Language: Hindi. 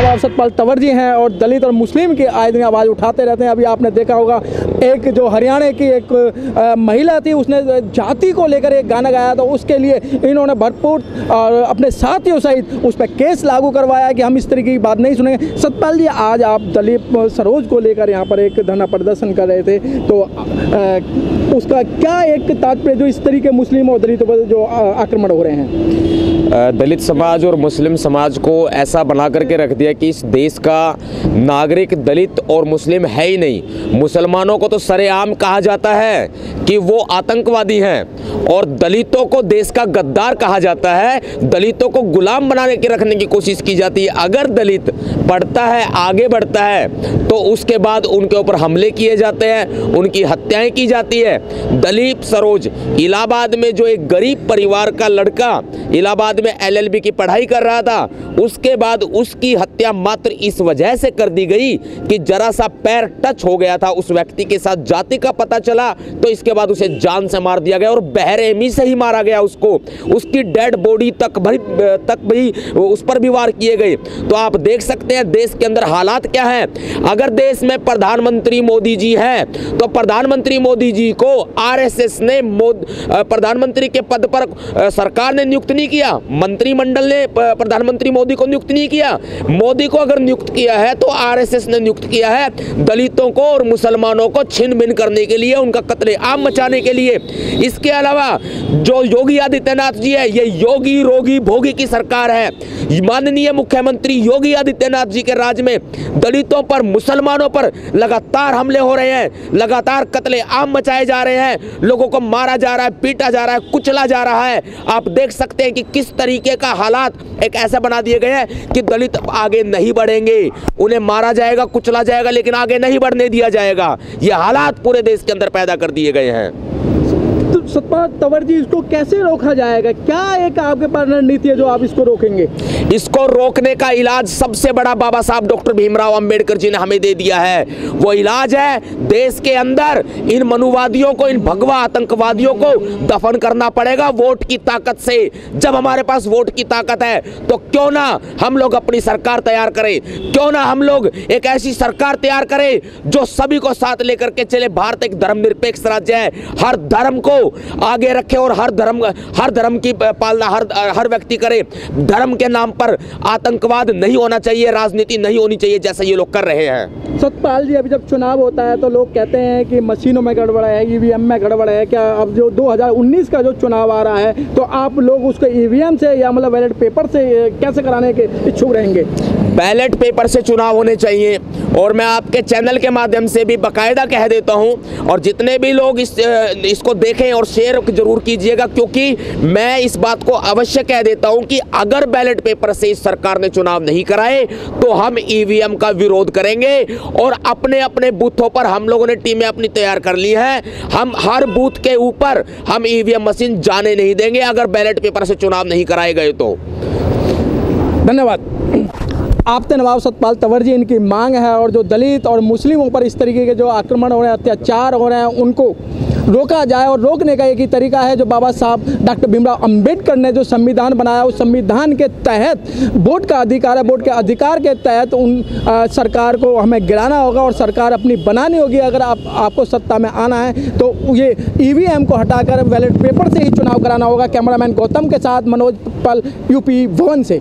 नवाब सतपाल तंवर जी हैं और दलित और मुस्लिम की आए दिन आवाज़ उठाते रहते हैं। अभी आपने देखा होगा, एक जो हरियाणा की एक महिला थी, उसने जाति को लेकर एक गाना गाया था। उसके लिए इन्होंने भरपूर, और अपने साथियों सहित उस पर केस लागू करवाया कि हम इस तरीके की बात नहीं सुनेंगे। सतपाल जी, आज आप दलित सरोज को लेकर यहाँ पर एक धरना प्रदर्शन कर रहे थे। तो उसका क्या एक तात्पर्य जो इस तरीके मुस्लिम और दलितों पर जो आक्रमण हो रहे हैं? दलित समाज और मुस्लिम समाज को ऐसा बना करके रख दिया कि इस देश का नागरिक, दलित और मुस्लिम है ही नहीं। मुसलमानों को तो सरेआम कहा जाता है कि वो आतंकवादी हैं और दलितों को देश का गद्दार कहा जाता है। दलितों को गुलाम बनाने के रखने की कोशिश की जाती है। अगर दलित पढ़ता है, आगे बढ़ता है तो उसके बाद उनके ऊपर हमले किए जाते हैं, उनकी हत्याएँ की जाती है। दलीप सरोज, इलाहाबाद में जो एक गरीब परिवार का लड़का इलाहाबाद में एलएलबी की पढ़ाई कर रहा था, उसके बाद उसकी हत्या मात्र इस वजह से कर दी गई कि जरा सा पैर टच हो गया था उस व्यक्ति के साथ। जाति का पता चला तो इसके बाद उसे जान से मार दिया गया और बहरेमी से ही मारा गया उसको। उसकी डेड बॉडी तक भी तक भी उस पर भी वार किए गए। तो आप देख सकते हैं, देश के अंदर हालात क्या है। अगर देश में प्रधानमंत्री मोदी जी हैं तो प्रधानमंत्री मोदी जी को आरएसएस ने प्रधानमंत्री के पद पर सरकार ने नियुक्त नहीं किया। मंत्रिमंडल ने प्रधानमंत्री मोदी को नियुक्त नहीं किया। मोदी को अगर नियुक्त किया है तो आरएसएस ने नियुक्त किया है दलितों को और मुसलमानों को छिन भिन करने के लिए, उनका कत्ले आम मचाने के लिए। इसके अलावा जो योगी आदित्यनाथ जी है, ये योगी रोगी भोगी की सरकार है। माननीय मुख्यमंत्री योगी आदित्यनाथ जी के राज में दलितों पर, मुसलमानों पर लगातार हमले हो रहे हैं, लगातार कत्ले आम मचाए जा रहे हैं, लोगों को मारा जा रहा है, पीटा जा रहा है, कुचला जा रहा है। आप देख सकते हैं कि किस तरीके का हालात एक ऐसा बना दिए गए हैं कि दलित आगे नहीं बढ़ेंगे। उन्हें मारा जाएगा, कुचला जाएगा, लेकिन आगे नहीं बढ़ने दिया जाएगा। ये हालात पूरे देश के अंदर पैदा कर दिए गए हैं। सतपाल तंवर जी, इसको कैसे रोका जाएगा? क्या एक आपके पास रणनीति है जो आप इसको रोकेंगे? इसको रोकने का इलाज सबसे बड़ा बाबा साहब डॉक्टर भीमराव अंबेडकर जी ने हमें दे दिया है। वो इलाज है देश के अंदर इन मनुवादियों को, इन भगवा आतंकवादियों को दफन करना पड़ेगा वोट की ताकत से। जब हमारे पास वोट की ताकत है तो क्यों ना हम लोग अपनी सरकार तैयार करें? क्यों ना हम लोग एक ऐसी सरकार तैयार करें जो सभी को साथ लेकर के चले। भारत एक धर्मनिरपेक्ष राज्य है। हर धर्म को आगे रखे और हर धर्म हर धर्म की पालना हर हर व्यक्ति करे। धर्म के नाम पर आतंकवाद नहीं होना चाहिए राजनीति नहीं होनी चाहिए जैसा ये लोग कर रहे हैं। सतपाल जी अभी जब चुनाव होता है तो लोग कहते हैं कि मशीनों में गड़बड़ है ईवीएम में गड़बड़ है। क्या अब जो 2019 का जो चुनाव आ रहा है तो आप लोग उसको ईवीएम से या मतलब बैलेट पेपर से कैसे कराने के इच्छुक रहेंगे? बैलेट पेपर से चुनाव होने चाहिए। और मैं आपके चैनल के माध्यम से भी बाकायदा कह देता हूँ और जितने भी लोग इस इसको देखें और शेयर ज़रूर कीजिएगा, क्योंकि मैं इस बात को अवश्य कह देता हूँ कि अगर बैलेट पेपर से सरकार ने चुनाव नहीं कराए तो हम ईवीएम का विरोध करेंगे और अपने अपने बूथों पर हम लोगों ने टीमें अपनी तैयार कर ली है। हम हर बूथ के ऊपर हम ईवीएम मशीन जाने नहीं देंगे अगर बैलेट पेपर से चुनाव नहीं कराए गए तो। धन्यवाद। आपते नवाब सतपाल तंवर जी इनकी मांग है और जो दलित और मुस्लिमों पर इस तरीके के जो आक्रमण हो रहे हैं अत्याचार हो रहे हैं उनको रोका जाए और रोकने का एक ही तरीका है जो बाबा साहब डॉक्टर भीमराव अंबेडकर ने जो संविधान बनाया उस संविधान के तहत वोट का अधिकार है वोट के अधिकार के तहत उन आ, सरकार को हमें गिराना होगा और सरकार अपनी बनानी होगी। अगर आप आपको सत्ता में आना है तो ये ईवीएम को हटाकर बैलेट पेपर से ही चुनाव कराना होगा। कैमरामैन गौतम के साथ मनोज पल यूपी भवन से।